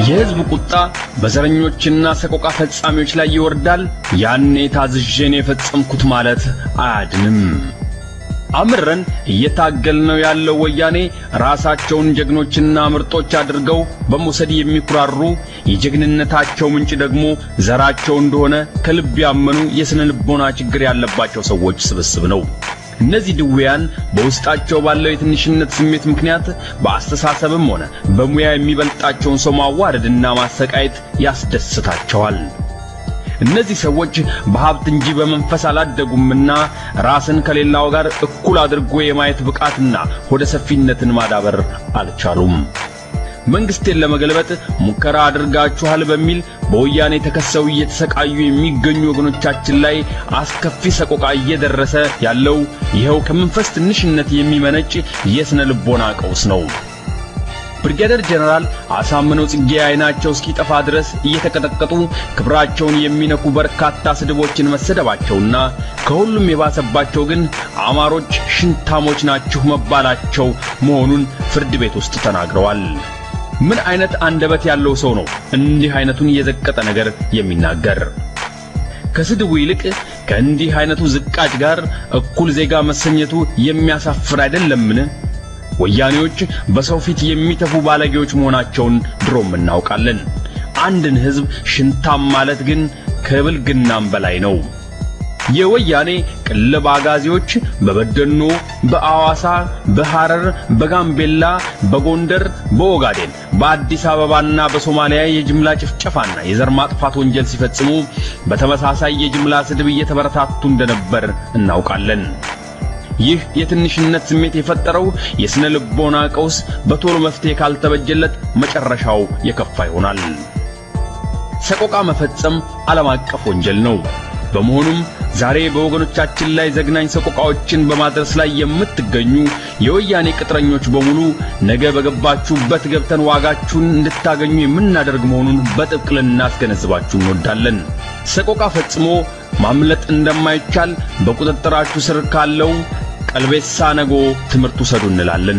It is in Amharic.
የሕዝብ ቁጣ በዘረኞችና ሰቆቃ ፈጻሚዎች ላይ ይወርዳል። ያኔ ታዝዤን የፈጸምኩት ማለት አያድንም። አምረን እየታገልነው ያለው ወያኔ ራሳቸውን ጀግኖችና ምርጦች አድርገው በመውሰድ የሚኩራሩ የጀግንነታቸው ምንጭ ደግሞ ዘራቸው እንደሆነ ከልብ ያመኑ የስነ ልቦና ችግር ያለባቸው ሰዎች ስብስብ ነው። እነዚህ ድውያን በውስጣቸው ባለው የትንሽነት ስሜት ምክንያት በአስተሳሰብም ሆነ በሙያ የሚበልጣቸውን ሰው ማዋረድና ማሰቃየት ያስደስታቸዋል። እነዚህ ሰዎች በሀብት እንጂ በመንፈስ አላደጉምና ራስን ከሌላው ጋር እኩል አድርጎ የማየት ብቃትና ሆደ ሰፊነትን ማዳበር አልቻሉም። መንግስቴን ለመገልበጥ ሙከራ አድርጋችኋል በሚል በወያኔ ተከሰው እየተሰቃዩ የሚገኙ ወገኖቻችን ላይ አስከፊ ሰቆቃ እየደረሰ ያለው ይኸው ከመንፈስ ትንሽነት የሚመነጭ የስነ ልቦና ቀውስ ነው። ብርጋዴር ጀነራል አሳምነው ጽጌ አይናቸው እስኪጠፋ ድረስ እየተቀጠቀጡ ክብራቸውን የሚነኩ በርካታ ስድቦችን መሰደባቸውና ከሁሉም የባሰባቸው ግን አማሮች ሽንታሞች ናችሁ መባላቸው መሆኑን ፍርድ ቤት ውስጥ ተናግረዋል። ምን አይነት አንደበት ያለው ሰው ነው እንዲህ አይነቱን የዘቀጠ ነገር የሚናገር? ከስድቡ ይልቅ ከእንዲህ አይነቱ ዝቃጭ ጋር እኩል ዜጋ መሰኘቱ የሚያሳፍር አይደለምን? ወያኔዎች በሰው ፊት የሚተፉ ባለጌዎች መሆናቸውን ድሮም እናውቃለን። አንድን ሕዝብ ሽንታም ማለት ግን ከብልግናም በላይ ነው። የወያኔ ቅልብ አጋዚዎች በበደኖ፣ በአዋሳ፣ በሐረር፣ በጋምቤላ፣ በጎንደር፣ በኦጋዴን፣ በአዲስ አበባና በሶማሊያ የጅምላ ጭፍጨፋና የዘር ማጥፋት ወንጀል ሲፈጽሙ በተመሳሳይ የጅምላ ስድብ እየተበረታቱ እንደነበር እናውቃለን። ይህ የትንሽነት ስሜት የፈጠረው የስነ ልቦና ቀውስ በቶሎ መፍትሄ ካልተበጀለት መጨረሻው የከፋ ይሆናል። ሰቆቃ መፈጸም ዓለም አቀፍ ወንጀል ነው። በመሆኑም ዛሬ በወገኖቻችን ላይ ዘግናኝ ሰቆቃዎችን በማድረስ ላይ የምትገኙ የወያኔ ቅጥረኞች በሙሉ ነገ በገባችሁበት ገብተን ዋጋችሁን እንድታገኙ የምናደርግ መሆኑን በጥብቅ ልናስገነዝባችሁ እንወዳለን። ሰቆቃ ፈጽሞ ማምለጥ እንደማይቻል በቁጥጥራችሁ ስር ካለው ቀልቤሳ ነጎ ትምህርት ውሰዱ እንላለን።